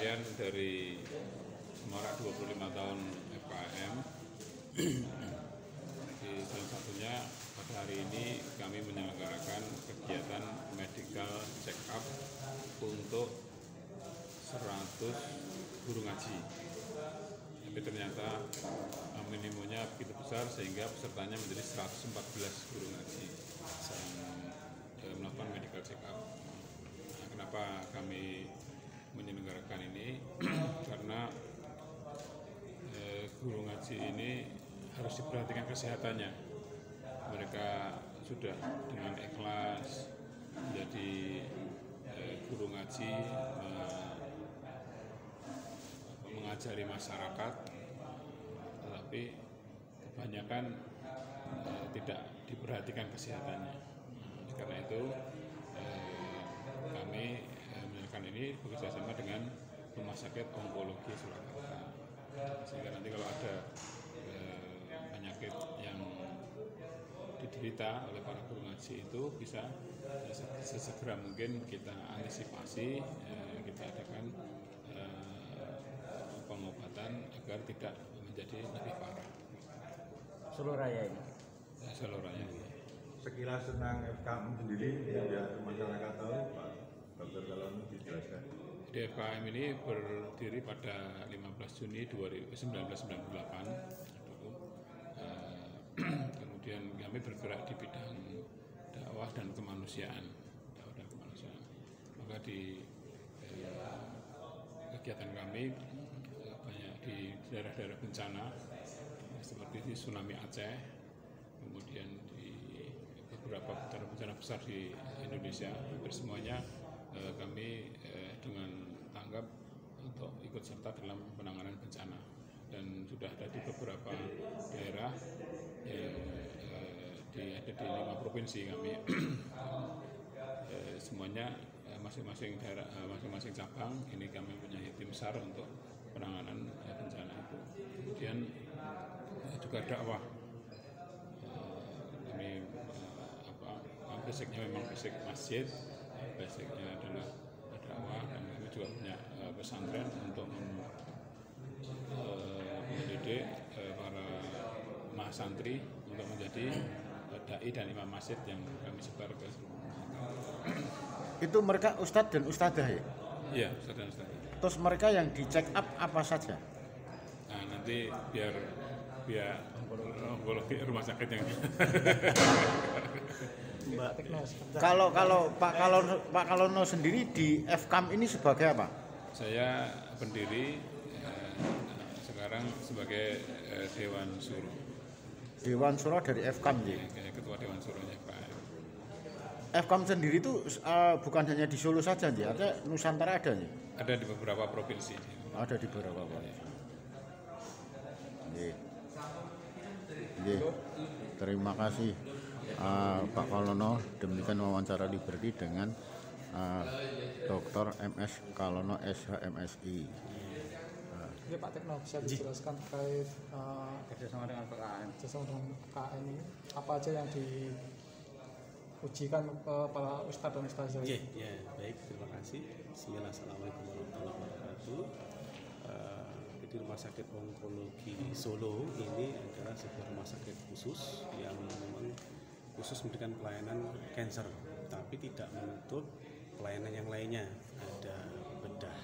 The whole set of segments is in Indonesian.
kemudian dari Semarak 25 tahun FKM di salah satunya pada hari ini kami menyelenggarakan kegiatan medical check up untuk 100 guru ngaji. Tapi ternyata eh, minimumnya begitu besar sehingga pesertanya menjadi 114 guru ngaji yang eh, melakukan medical check up Nah, kenapa kami menyelenggarakan ini karena eh, guru ngaji ini harus diperhatikan kesehatannya. Mereka sudah dengan ikhlas menjadi eh, guru ngaji eh, mengajari masyarakat tetapi kebanyakan eh, tidak diperhatikan kesehatannya. Karena itu eh, kami menyelenggarakan ini bekerjasama dengan Rumah Sakit Onkologi Surakarta. Sehingga nanti kalau ada eh, penyakit yang diderita oleh para guru ngaji itu bisa eh, se- sesegera mungkin kita antisipasi eh, kita adakan eh, pengobatan agar tidak menjadi lebih parah. Solo Raya ini. Eh, seluruhnya Sekilas tentang FKM sendiri biar masyarakat tahu Pak Dijelaskan. DFKM ini berdiri pada 15 Juni 2000 1998 dulu. Eh, kemudian kami bergerak di bidang dakwah dan kemanusiaan dakwah maka di eh, kegiatan kami eh, banyak di daerah-daerah bencana eh, seperti di tsunami Aceh kemudian di beberapa bencana-bencana besar di Indonesia hampir semuanya eh, kami eh, dengan tanggap untuk ikut serta dalam penanganan bencana. Dan sudah ada di beberapa daerah yang eh, di ada di lima provinsi kami. Eh, semuanya eh, masing-masing daerah eh, masing-masing cabang ini kami punya tim SAR untuk penanganan eh, bencana itu. Kemudian eh, juga dakwah. Eh, kami eh, apa eh, basicnya memang basic masjid. eh, basicnya adalah dakwah dan kami juga punya eh, pesantren untuk eh, mendidik eh, para mahasantri untuk menjadi eh, dai dan imam masjid yang kami sebar ke Itu mereka ustadz dan ustadzah ya. Iya, Ustaz dan Ustaz. Terus mereka yang di check up apa saja? Nah, nanti biar biar onkologi rumah sakit yang Kalau kalau Pak Kalono Pak Kalono sendiri di FKAM ini sebagai apa? saya pendiri eh, sekarang sebagai eh, Dewan Suruh, Dewan Suro dari FKAM ya. kayak ketua Dewan Suruhnya Pak. FKAM sendiri itu eh, bukan hanya di Solo saja ya, ada Nusantara ada ya. Ada di beberapa provinsi. Ada di beberapa Pak. Nggih. Nggih. Terima kasih eh, Pak Kalono demikian wawancara Liberty dengan eh, Dr. MS Kalono SHMSI. Ini Pak Tekno bisa dijelaskan terkait uh, kerjasama dengan PKN. kerjasama dengan KN ini apa aja yang diujikan ke para ustadz dan ustazah Oke, ya baik terima kasih. Assalamualaikum warahmatullahi wabarakatuh. Eh, jadi rumah sakit onkologi Solo ini adalah sebuah rumah sakit khusus yang khusus memberikan pelayanan cancer, tapi tidak menutup pelayanan yang lainnya. Ada bedah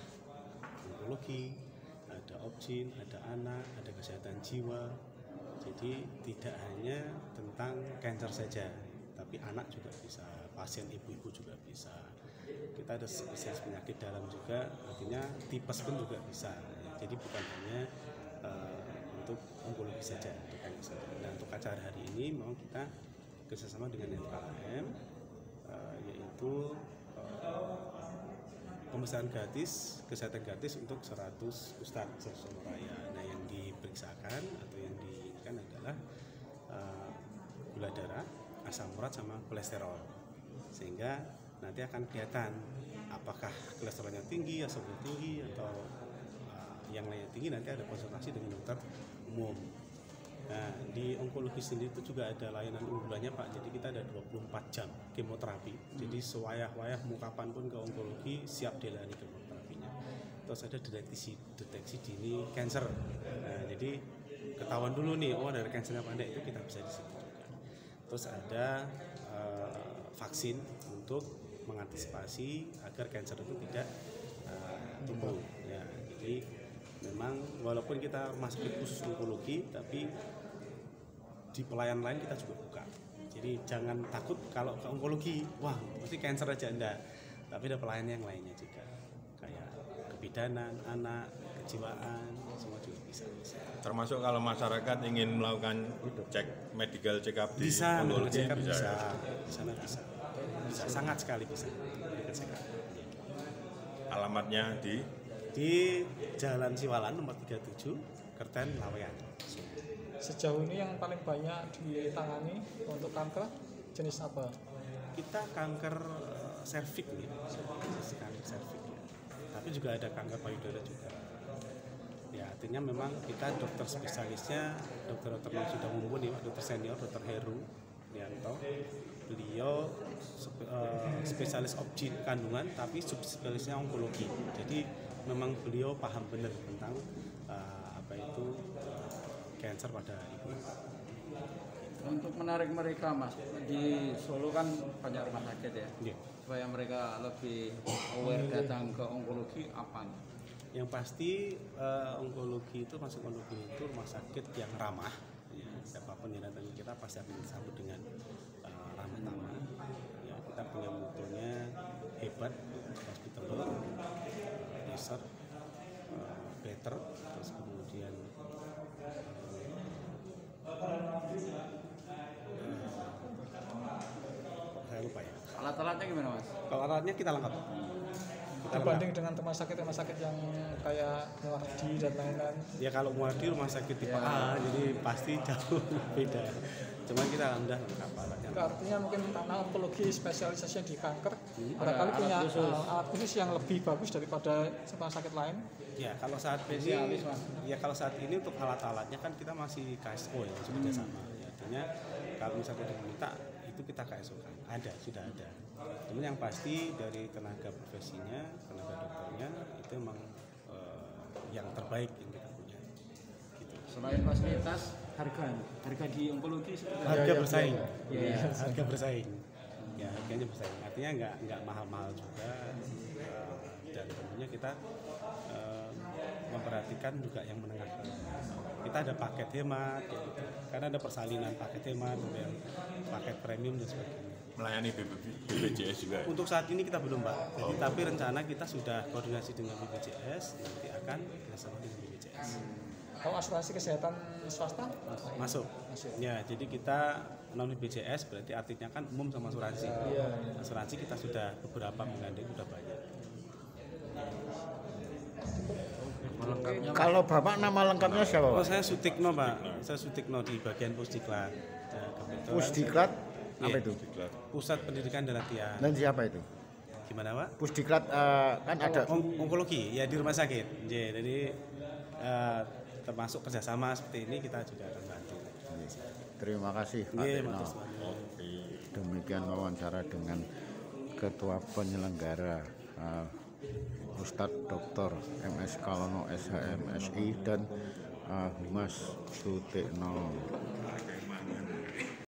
onkologi, ada opsin, ada anak, ada kesehatan jiwa. Jadi tidak hanya tentang cancer saja, tapi anak juga bisa, pasien ibu-ibu juga bisa. Kita ada spesialis penyakit dalam juga, artinya tipes pun juga bisa. Jadi bukan hanya eh, untuk onkologi saja, untuk cancer. Dan untuk acara hari ini memang kita kerjasama dengan FKM, eh, yaitu eh, pemeriksaan gratis, kesehatan gratis untuk 100 ustadz se-Solo Raya. Nah, yang diperiksakan atau yang dikan adalah eh, gula darah, asam urat sama kolesterol. Sehingga nanti akan kelihatan apakah kolesterolnya tinggi, asam urat tinggi atau yang lainnya tinggi nanti ada konsultasi dengan dokter umum. Nah, di onkologi sendiri itu juga ada layanan unggulannya Pak. Jadi kita ada 24 jam kemoterapi. Jadi sewayah-wayah mau kapan pun ke onkologi siap dilayani kemoterapinya. terus ada deteksi deteksi dini cancer. Nah, jadi ketahuan dulu nih, oh dari kanker pendek itu kita bisa di situ juga. Terus ada eh, vaksin untuk mengantisipasi agar kanker itu tidak eh, tumbuh. Walaupun kita sakit khusus onkologi, tapi di pelayan lain kita juga buka. Jadi jangan takut kalau ke onkologi, wah mesti cancer aja enggak. Tapi ada pelayan yang lainnya juga, kayak kebidanan, anak, kejiwaan, semua juga bisa. bisa. Termasuk kalau masyarakat ingin melakukan cek medical check up di Bisa, onkologi check up bisa. bisa, ya? di sana bisa, bisa sangat sekali bisa. medical check up. Alamatnya di Di Jalan Siwalan nomor 37, Kerten Lawean. Sejauh ini yang paling banyak ditangani untuk kanker jenis apa? Kita kanker eh, serviks nih, kanker serviks ya. Tapi juga ada kanker payudara juga. Ya artinya memang kita dokter spesialisnya dokter-dokter yang sudah mumpuni, dokter senior, dokter Heru Yanto. Beliau spe- eh, spesialis obgyn kandungan tapi subspesialisnya onkologi. Jadi memang beliau paham benar tentang eh, apa itu eh, cancer pada ibu. Untuk menarik mereka mas, di Solo kan banyak rumah sakit ya, Iya. supaya mereka lebih aware datang ke onkologi apa? Yang pasti eh, onkologi itu masuk onkologi itu rumah sakit yang ramah. Ya, siapa pun yang datang ke kita pasti akan disambut dengan eh, ramah tamah. Ya, kita punya mutunya hebat, hospital, user, eh, better, terus kemudian eh, saya lupa ya. Alat-alatnya gimana mas? Kalau alatnya kita lengkap. Kita lengkap. Dibanding dengan rumah sakit-rumah sakit yang kayak Muardi dan lain-lain. Ya kalau Muardi rumah sakit tipe A, jadi pasti jauh beda. Cuman kita alhamdulillah lengkap alatnya. Artinya mungkin karena onkologi spesialisasinya di kanker, Hmm. barangkali Ada punya alat khusus. uh, alat khusus yang lebih bagus daripada rumah sakit lain. Ya kalau saat ini, ya kalau saat ini untuk alat-alatnya kan kita masih KSO ya, masih kerjasama. Ya, artinya kalau misalnya ada yang minta itu kita KSO kan, ada sudah ada. Cuman yang pasti dari tenaga profesinya, tenaga dokternya itu memang eh, yang terbaik yang kita punya. Gitu. Selain fasilitas, harga, harga di onkologi harga bersaing Iya. ya, harga bersaing ya harganya bersaing artinya nggak nggak mahal-mahal juga eh, dan tentunya kita eh, memperhatikan juga yang menengah kita ada paket hemat ya gitu. karena ada persalinan paket hemat ada yang paket premium dan sebagainya melayani BPJS juga ya? untuk saat ini kita belum pak Jadi, tapi rencana kita sudah koordinasi dengan BPJS nanti akan bersama dengan BPJS Kalau asuransi kesehatan swasta, masuk. Ya, jadi kita non BPJS berarti artinya kan umum sama asuransi. Asuransi kita sudah beberapa menggandeng sudah banyak. Kalau Bapak nama lengkapnya siapa, Oh, saya Sutikno, Pak. Saya Sutikno di bagian Pusdiklat. Ya, Pusdiklat apa Iya. itu? Pusat Pendidikan dan Latihan. Dan siapa itu? Gimana, Pak? Pusdiklat eh, kan ada Ong- onkologi ya di rumah sakit. Ya, jadi eh, termasuk kerjasama seperti ini kita juga akan bantu. Terima kasih Pak Iya, Wisnu. Demikian wawancara dengan Ketua Penyelenggara eh, Ustadz Dr. MS Kalono SHM SI dan eh, Humas Sutikno